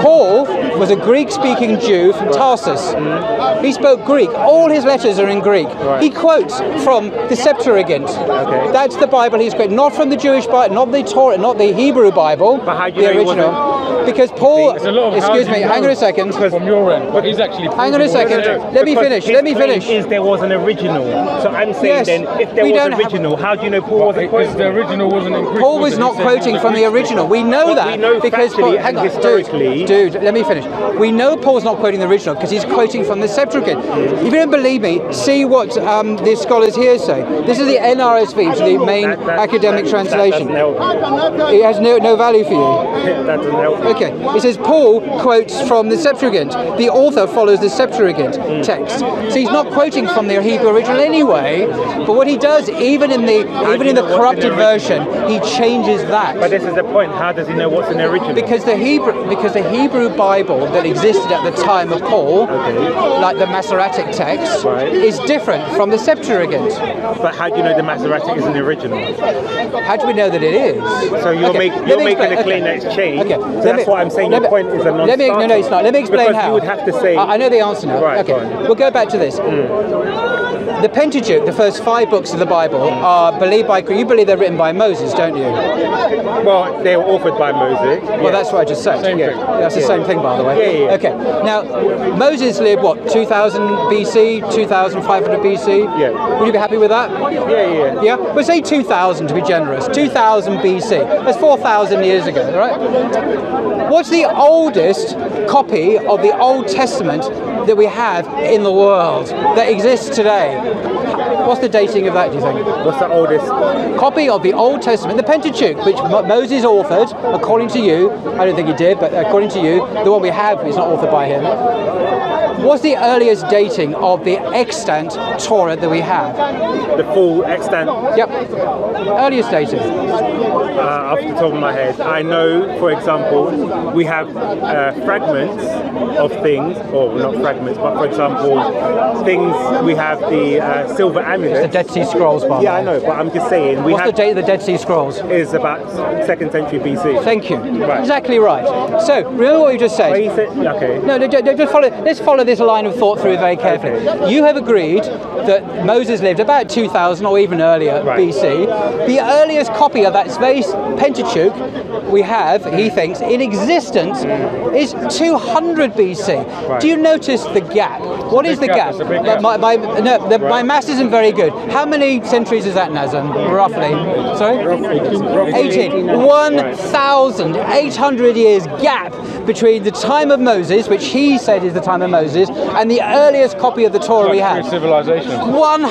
Paul was a Greek-speaking Jew from Tarsus. He spoke Greek. All his letters are in Greek. He quotes from the scepter Septuagint. Okay. That's the Bible he's quoting, not from the Jewish Bible, not the Torah, not the Hebrew Bible, But how do you the know original. Because Paul, a lot of excuse me, you hang on a second. From your end, but he's actually. Hang on a second. what it is. Let me finish. Let me finish. Is there was an original? So I'm saying Yes, then, if there we was don't an original, how do you know Paul wasn't Because quoting? the original wasn't in Greek. Paul was not quoting from the original. We know But that we know because factually hang on, historically- dude, dude, let me finish. We know Paul's not quoting the original because he's quoting from the Septuagint. If you don't believe me, see what um, the scholars here say. This is the NRSV, is the main That- that- academic that- translation. It has no, no value for you. that doesn't help. Okay, it says Paul quotes from the Septuagint. The author follows the Septuagint hmm. text. So he's not quoting from the Hebrew original anyway. But what he does, even in the even in the know in the corrupted version, he changes that. But this is the point. How does he know what's in the original? Because the Hebrew, because the Hebrew Bible that existed at the time of Paul, like the Masoretic text, Right. is different from the Septuagint. But how do you know the Masoretic isn't the original? How do we know that it is? So you're, Okay, make, you're making explain- a claim okay. that it's changed. Okay, So that's me- why I'm saying your me- point is a non Let me, no, no, it's not. Let me explain because how. you would have to say. I, I know the answer now. Right, okay, go we'll go back to this. Mm. The Pentateuch, the first five books of the Bible, are believed by you believe they're written by Moses, don't you? Well, they were authored by Moses. Well, that's what I just said. Same yeah. thing. That's the same thing, by the way. Yeah, yeah, yeah. Okay. Now, Moses lived what 2000 BC, 2500 BC. Yeah. Would you be happy with that? Yeah, yeah. Yeah. We'll say 2000 to be generous. 2000 BC. That's 4,000 years ago, right? What's the oldest copy of the Old Testament that we have in the world that exists today? What's the dating of that? Do you think? What's the oldest? copy of the Old Testament, the Pentateuch, which Mo- Moses authored, according to you. I don't think he did, but according to you, the one we have is not authored by him. What's the earliest dating of the extant Torah that we have? The full extent uh, Yep. Earliest dating. off the top of my head. I know, for example, we have uh, fragments of things, or not fragments, but for example, things. We have the uh, silver The. Dead Sea Scrolls, by Yeah, I know, but I'm just saying we What's the date of the Dead Sea Scrolls? is about second century BC. Thank you. Right. Exactly right. So, remember what you just said? He said, okay. No, no, no, just follow. Let's follow this line of thought through very carefully. You have agreed that Moses lived about 2000 or even earlier Right. BC. The earliest copy of that space Pentateuch we have, he thinks, in existence is 200 BC. Right. Do you notice the gap? What is the gap, gap? it's a big gap. My, my, no, the, my Right. maths isn't very good. How many centuries is that, Nazim? Roughly. Sorry? 18. 1,800 years gap between the time of Moses, which he said is the time of Moses, and the earliest copy of the Torah we have. three civilizations. One,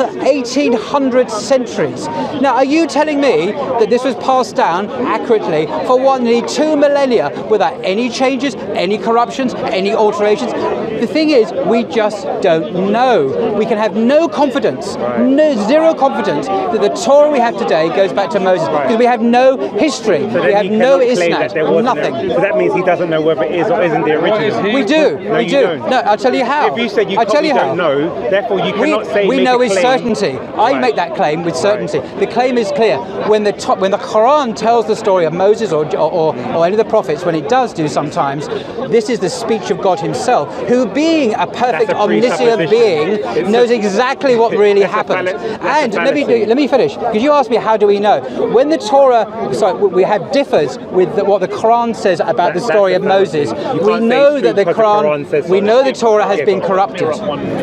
had 1800 centuries. Now, are you telling me that this was passed down accurately for one nearly two millennia without any changes, any corruptions, any alterations? The thing is, we just don't know. We can have no confidence, no zero confidence that the Torah we have today goes back to Moses because we have no history, So we have no cannot that there isnat, wasn't nothing. A, so that means he doesn't know whether it is or isn't the original. he? We do, No, we you do. don't. No, I'll tell you how. If you said you I'll tell probably you how. don't know, therefore you We, cannot say we make know a with claim. Certainty. I Right. make that claim with certainty. The claim is clear. When the to- when the Quran tells the story of Moses or, or, or, any of the prophets, when it does do sometimes, this is the speech of God Himself, who, being a perfect, a omniscient being, It's knows a- exactly what really happened. falla- that's a And let me let me finish because you asked me how do we know when the Torah. Sorry, we have differs with the, what the Quran says about That- the story of. Moses. We know that the because the Quran. Quran says we know the Torah has been corrupted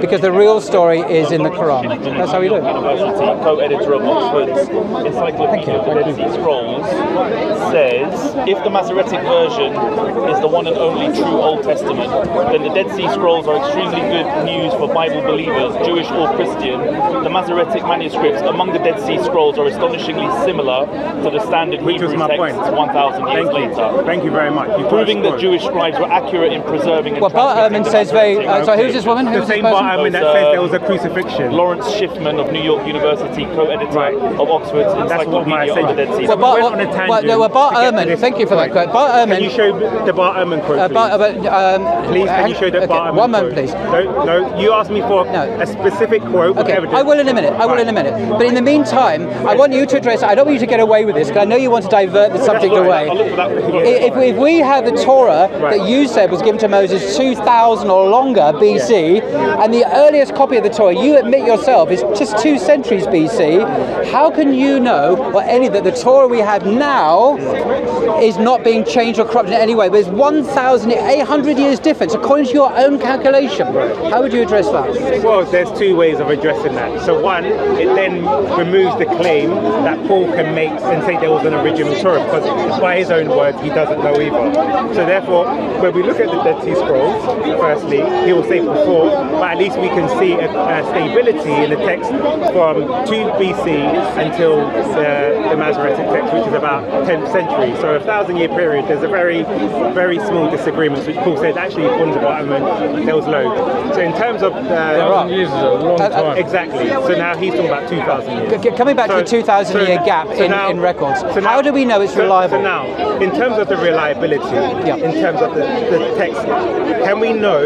because the real story is in the Quran. That's how we do it. University, co-editor of Oxford's Encyclopedia of the Dead Sea Scrolls, says if the Masoretic version is the one and only true Old Testament, then the Dead Sea Scrolls are extremely good news for Bible believers, Jewish or Christian. The Masoretic manuscripts among the Dead Sea Scrolls are astonishingly similar to the standard Which was Hebrew my texts point. 1,000 years Thank you. later. Thank you very much. You've got Proving that. Jewish scribes were accurate in preserving and Well, Bart transmitting Ehrman says very. Masoretic Uh, sorry, who's this woman? The Who's this same person? Bart Ehrman that Those, says uh, there was a crucifixion. Lawrence Schiffman of New York University, co-editor Right. of Oxford's That's Encyclopedia of the Dead Sea. Well, we Bart, went on a well, no, well, Bart to get to Ehrman, thank you for that quote. Bart Can Ehrman, you show the Bart Ehrman quote, uh, please? Bart, uh, um, Please, can you show the that okay, Bart Ehrman one moment, quotes. please. No, no, you asked me for No. a specific quote Okay. I will in a minute. I will in a minute. But in the meantime, I want you to address. I don't want you to get away with this because I know you want to divert the subject fine. away. I'll look for that. I- If, if we have the Torah Right. that you said was given to Moses 2,000 or longer BC, and the earliest copy of the Torah you admit yourself is just two centuries BC, how can you know, or any that the Torah we have now is not being changed or corrupted in any way? There's 1,800 years difference according to your own calculation. How would you address that? Well, there's two ways of addressing that. So one, it then removes the claim that Paul can make and say there was an original Torah because by his own words he doesn't know either. So therefore, when we look at the Dead Sea Scrolls, firstly, he will say before, but at least we can see a, a stability in the text from 2 BC until the, the Masoretic text, which is about 10th century. So a thousand year period, there's a very, very small disagreement, which Paul says actually according to Bart Ehrman, there was loads. So in terms of uh, Thousand years is a long Uh, uh, time. Exactly. So now he's talking about 2,000 years. Coming back to the 2,000 so- year gap so in, now- in records, so how do we know it's so- reliable? So now, in terms of the reliability, Yeah. in terms of the, the text, can we know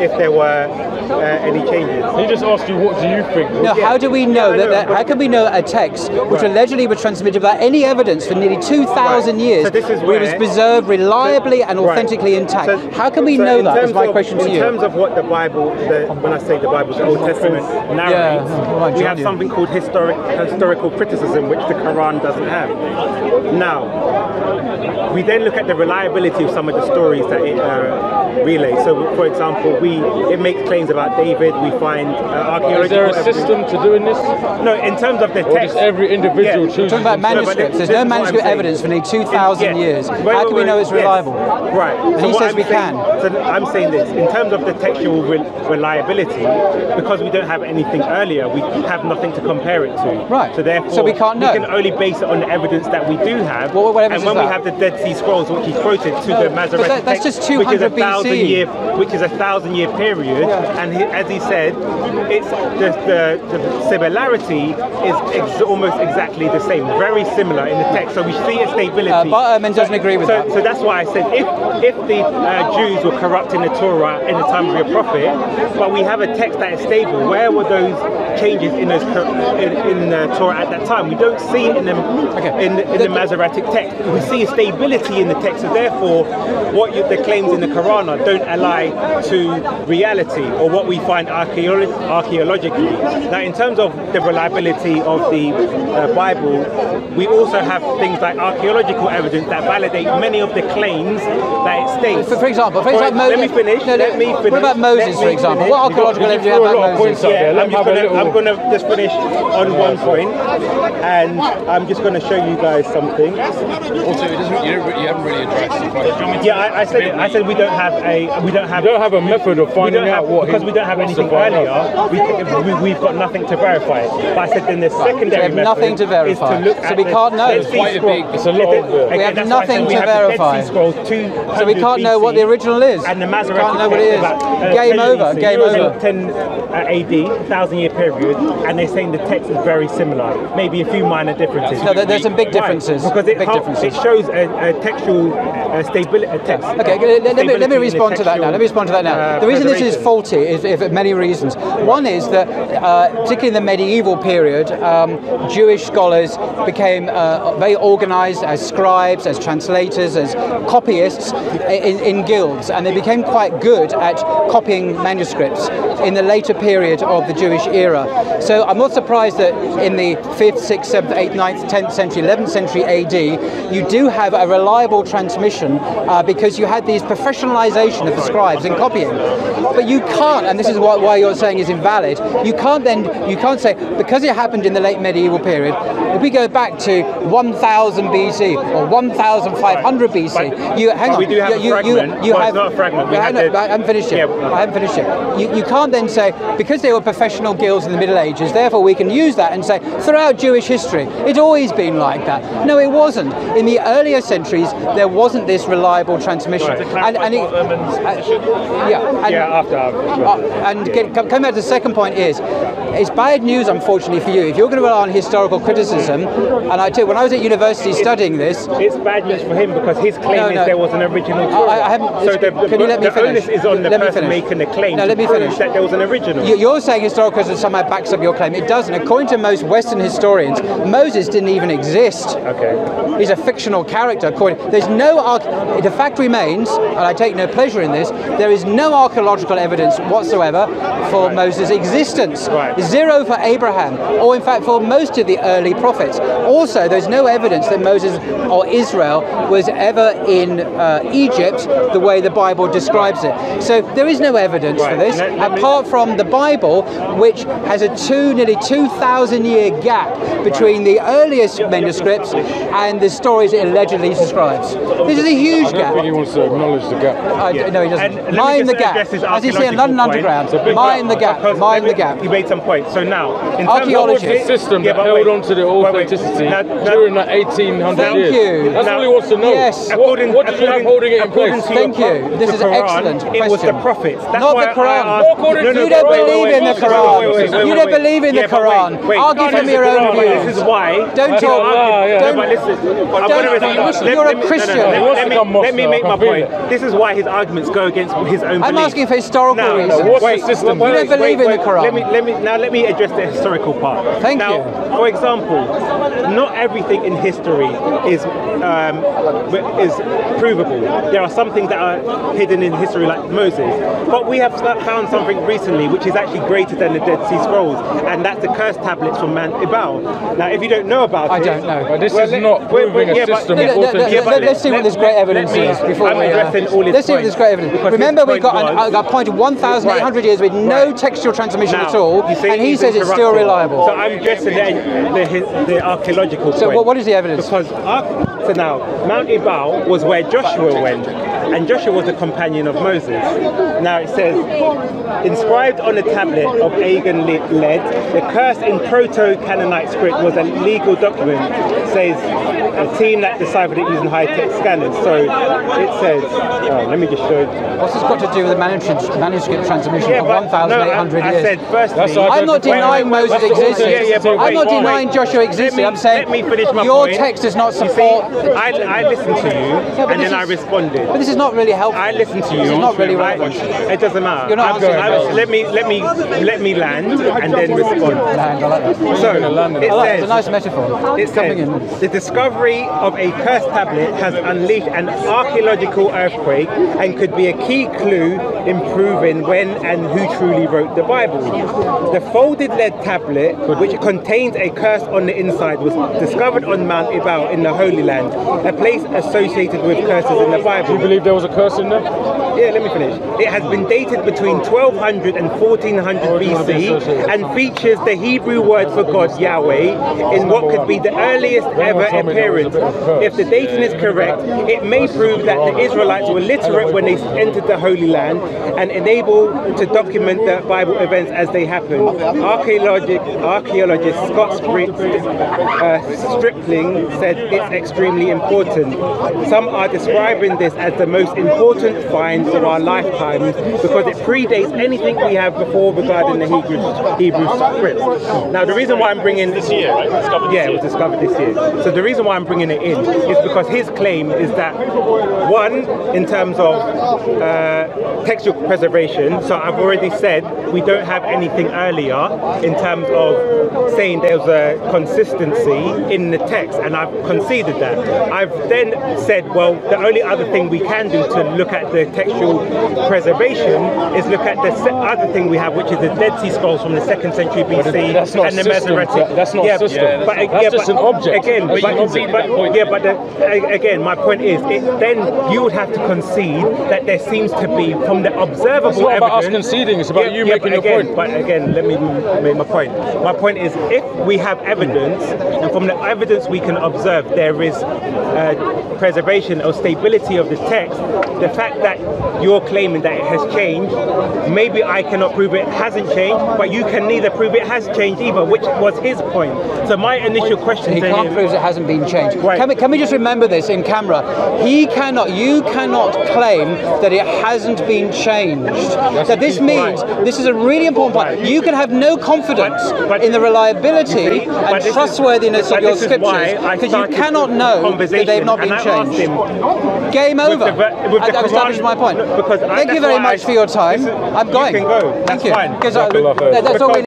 if there were uh, any changes? He just asked you, what do you think? No, Yeah. how do we know Yeah, that, know, that? How can we know a text which allegedly was transmitted without any evidence for nearly 2,000 Right. years So this is was preserved reliably and Right. authentically intact? So- how can we so know that? Is my of- question to you. in terms of what the Bible, the, when I say the Bible, the Old Testament narrates, Yeah, we have something called historic, historical criticism, which the Quran doesn't have. Now, we then look at the reliability of some of the stories that it uh, relays. So, for example, we it makes claims about David. We find uh, archaeological. Is there a evidence- system to doing this? No, in terms of the Or text. just every individual Yeah. chooses? Talking about manuscripts. There's no is what I'm manuscript evidence for nearly 2,000 Yes. years. Wait, how wait, can we know it's yes. reliable? Right. And he says I'm we saying- can. So I'm saying this in terms of the textual re- reliability, because we don't have anything earlier, we have nothing to compare it to. Right. So therefore, So we can't know. We can only base it on the evidence that we do have. What- what and when we have the Dead Sea Scrolls, which he quoted to No, the Masoretic that- that's text, just which is a BC. year, which is a thousand year period, Yeah. and he, as he said, it's the, the, the similarity is ex- almost exactly the same, very similar in the text. So we see a stability. Uh, but Ehrman doesn't agree with so, that. So that's why I said if if the uh, Jews were corrupting the Torah in the time of your prophet, but we have a text that is stable, where were those changes in those in, in the Torah at that time? We don't see it in the Okay. in, in the Masoretic text. We see a stability in the text. So therefore, what you, the claims in the Quran are don't ally to reality or what we find archaeolo- archaeologically. Now, in terms of the reliability of the uh, Bible, we also have things like archaeological evidence that validate many of the claims that it states. For, for example, for All example, right, let me finish. No, no, let me finish. What about Moses, for example? finish. What archaeological evidence do you have about Moses? points out there. Yeah, Let I'm just, have gonna, I'm gonna just finish on one point, and I'm just gonna show you guys something. Also, it doesn't, you, don't, you haven't really addressed the question. Yeah, I, I said I said we don't have a we don't have You don't have a method of finding don't out have, what because we don't have wants to anything find earlier. out. We, we, we've got nothing to verify it. But I said then the secondary have method nothing to verify. is to look So at we can't know. Dead It's Sea quite a big- it's a lot Yeah, of, again, We have that's why I said nothing to have the Dead verify. Scrolls 200 So we can't know what the original is. And the We Masoretic can't know what it is. about, uh, Game over, BC, game over. 10 uh, AD, thousand year period, and they're saying the text is very similar. Maybe a few minor differences. No, there's some big Why? differences. Because it, Big help- differences. it shows a, a textual uh, stability. Text. Okay, let, let me, let me stability in the respond to that now. Let me respond to that now. the reason this is faulty is, is for many reasons. One is that, uh, particularly in the medieval period, um, Jewish scholars became uh, very organized as scribes, as translators, as copyists in, in guilds, and they became quite good at copying manuscripts in the later period of the Jewish era. So I'm not surprised that in the 5th, 6th, 7th, 8th, 9th, 10th century, 11th century AD, you do have a reliable transmission uh, because you had these professionalization of the scribes in copying. But you can't, and this is why, why you're saying is invalid, you can't then, you can't say, because it happened in the late medieval period, if we go back to 1000 BC or 1500 BC, you, hang on, we do have you, a you, fragment. you Well, it's have, not a fragment. We had no, the- I haven't finished yet. Yeah. I haven't finished yet. You, you can't then say, because they were professional guilds in the Middle Ages, therefore we can use that and say, throughout Jewish history, it's always been like that. No, it wasn't. In the earlier centuries, there wasn't this reliable transmission. Right. And, and it, uh, yeah, and, Yeah, after uh, and get, come- coming back to the second point is, it's bad news, unfortunately, for you. If you're going to rely on historical criticism, and I tell you, when I was at university studying this, It's bad news for him because his claim No, is no. there was an original Torah. I haven't- so the, can you let me the finish? onus is on the Let person making the claim No, let me finish. that there was an original. You- You're saying historical criticism somehow backs up your claim. It doesn't. According to most Western historians, Moses didn't even exist. Okay. He's a fictional character. According, there's no arch- the fact remains, and I take no pleasure in this. There is no archaeological evidence whatsoever for Moses' existence. Right. Zero for Abraham, or in fact for most of the early prophets. Also, there's no evidence that Moses or Israel was ever in uh, Egypt the way the Bible describes it. So there is no evidence for this, Let- let apart from the Bible, which has a two, nearly 2,000 year gap between the earliest manuscripts and the stories it allegedly describes. This is a huge I don't gap. think he wants to acknowledge the gap. I, Yeah. no, he And doesn't. let me Mind the gap. As you see in London point. Underground, It's a big mind the gap. Mind the gap. You made some points. So now, in Archaeology. terms of The system Yeah, that but held wait. on to the Wait, wait. authenticity Now- now- during that 1800 Thank years. you. That's Now- all he wants to know. Yes. What, According- what did you have holding it in place? Thank you. This is Quran, excellent It was the question. prophets. That's Not the I Quran. Asked- No, no, You don't Quran. believe in the wait, wait, Quran. You don't believe in the Yeah, but Quran. wait, wait. Argue from your own no, views. This is why. Don't talk- argue- yeah. No, don't- listen. I'm you're a let me- no, no, Christian. no, He no, wants Let me become let me Muslim, make my point. This is why his arguments go against his own I'm asking for historical Now, reasons. what's wait, the system? You don't believe in the wait. Quran. Let me, let me, now let me address the historical part. Thank you. For example, not everything in history is um, is provable. There are some things that are hidden in history, like Moses. But we have found something recently which is actually greater than the Dead Sea Scrolls, and that's the curse tablets from Mount Ebal. Now, if you don't know about I it, don't know. But this well, is let- not proving a yeah, but- system of let- let- authenticity. Yeah, let- Let's see what this great evidence is before I'm we. uh, all his let's see what this great evidence. because Remember, we got an, a point of 1,800 years with no Right. textual transmission Now, at all, and he says it's still reliable. So I'm addressing the, the, the archaeological So point. what- what is the evidence? Because so now Mount Ebal was where Joshua went, and Joshua was a companion of Moses. Now it says, inscribed on a tablet of le- lead, the curse in Proto-Canaanite script was a legal document. Says a team that deciphered it using high-tech scanners. So it says, oh, let me just show. you. What's this got to do with the manuscript, manuscript transmission Yeah, for 1,800 no, I, I said firstly. I'm not Wait, wait, denying wait, Moses that's existed. Yeah, yeah, but I'm wait, not wait, denying wait. Joshua Let existed. me- I'm saying let me finish my your point. text does not You see. I, I listened to you, but and this then I responded. But this is not really helpful. I listened to you. This is not really I- relevant. It doesn't matter. You're not I'm answering I'm- let me let me let me land and then respond. Land, I like that. So land it it. I like it. says, It's a nice metaphor. it Coming says, in. The discovery of a cursed tablet has unleashed an archaeological earthquake and could be a key clue in proving when and who truly wrote the Bible. The folded lead tablet, which contains a curse on the inside, was discovered on Mount Ebal in the Holy Land, a place associated with curses in the Bible. Do you believe there was a curse in there? Yeah, let me finish. It has been dated between 1200 and 1400 BC and features the Hebrew word for God, Yahweh, in what could be the earliest ever appearance. If the dating is correct, it may prove that the Israelites were literate when they entered the Holy Land and enabled to document the Bible events as they happened. Archaeologic, archaeologist Scott Sprit, uh, Stripling said it's extremely important. Some are describing this as the most important find of our lifetimes because it predates anything we have before regarding the Hebrew, Hebrew scripts. Now, the reason why I'm bringing This year, right? Discovered yeah, this it was discovered this year. So the reason why I'm bringing it in is because his claim is that one, in terms of uh, textual preservation. So I've already said we don't have anything earlier in terms of saying there's a consistency in the text, and I've conceded that. I've then said, well, the only other thing we can do to look at the textual preservation is look at the other thing we have, which is the Dead Sea Scrolls from the second century BC and the. Masoretic. That- that's not yeah, system. Yeah, but, That's yeah, just but an object. Again, But you but, but- point. yeah, but the, again, my point is, it, then you would have to concede that there seems to be, from the observable It's not evidence. about us conceding, it's about you making but your again, point. But again, let me make my point. My point is, if we have evidence, and from the evidence we can observe, there is uh, preservation or stability of the text. The fact that you're claiming that it has changed, maybe I cannot prove it hasn't changed, but you can neither prove it has changed either, which was his point. So my initial question He to him, proves it hasn't been changed. Right. Can we, can we just remember this in camera? He cannot, you cannot claim that it hasn't been changed. So this means, point. this is a really important point. You can have no confidence But- but- in the reliability You see, and this is- trustworthiness of your this is why scriptures because you cannot know that they've not been and I asked changed. him, Game with over. the with the I- I've established my point. No, because I- Thank you very much I- for your time. Listen, I'm you going. can go. Thank That's you. fine. Because I- Jazakallah khair. that- that's all we